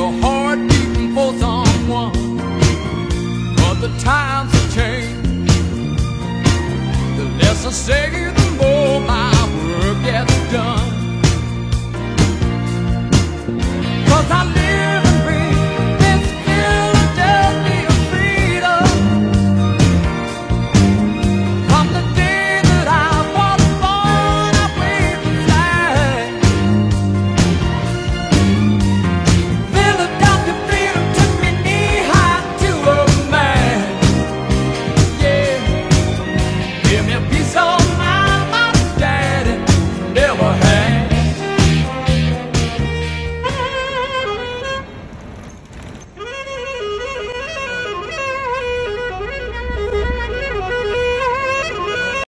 your heart beating for someone. But the times have changed. The less I say, the more my work gets done. Cause I minha visão.